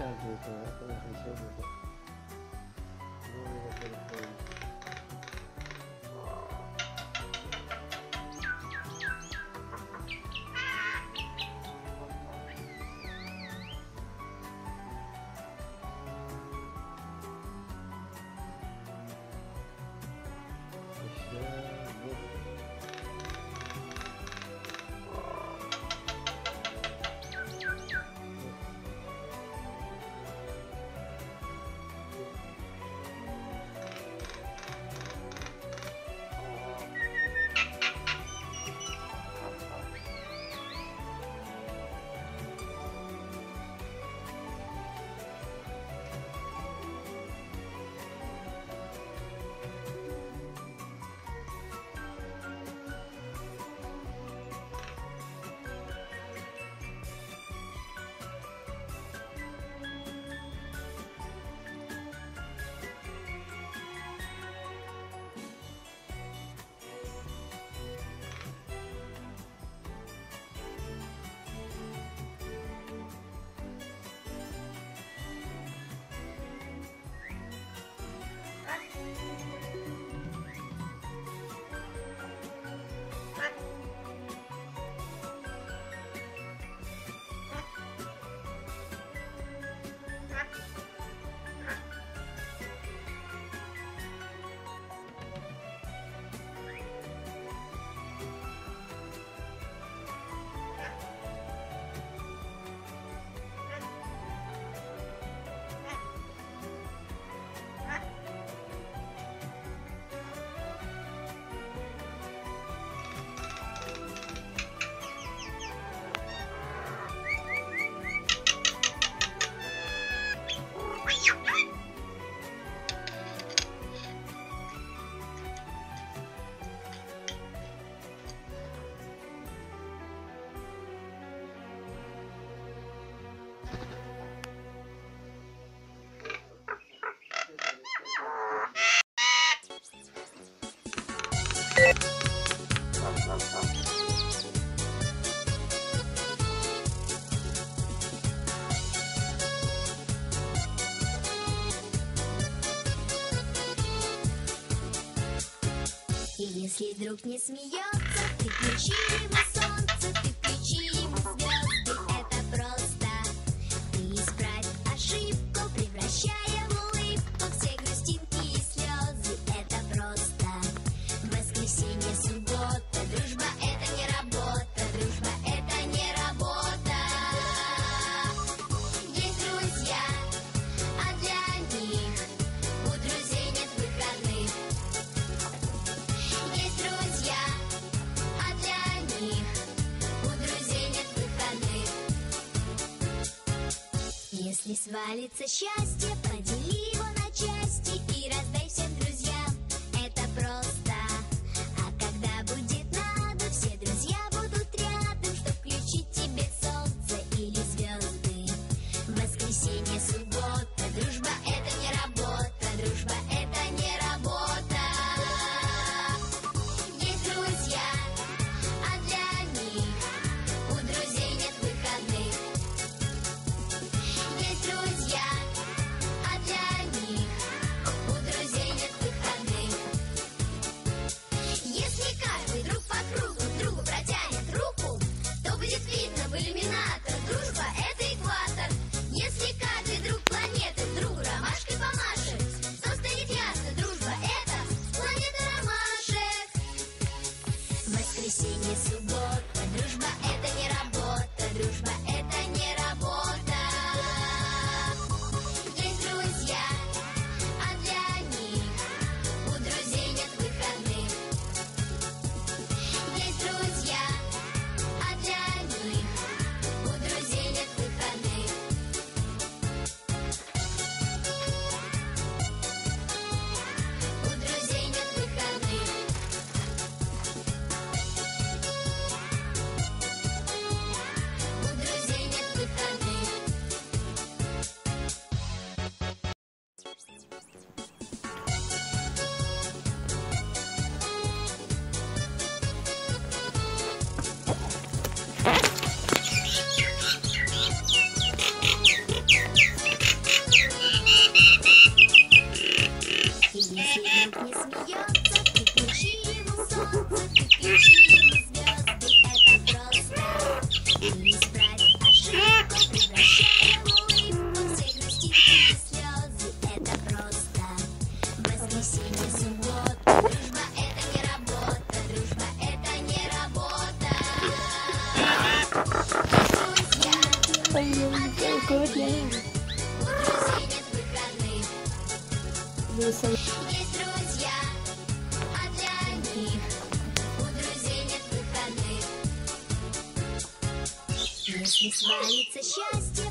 这样子的很舒服 Хитрюк не смеется, ты ключи высокий. Если свалится счастье, подели его на части и раздай всем друзьям. Есть друзья, а для них у друзей нет выходных. Если свалится счастье,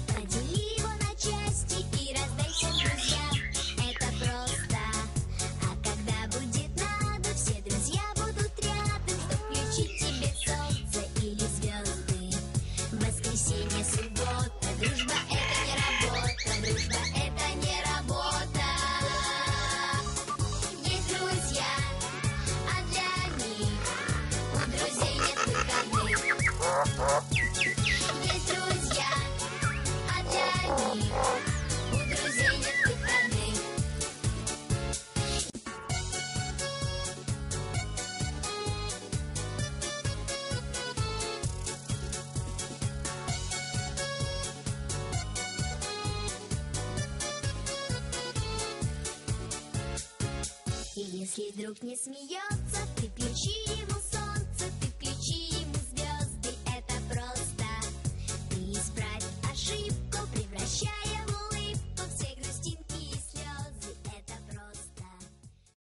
Пусть друг не смеется, ты печи ему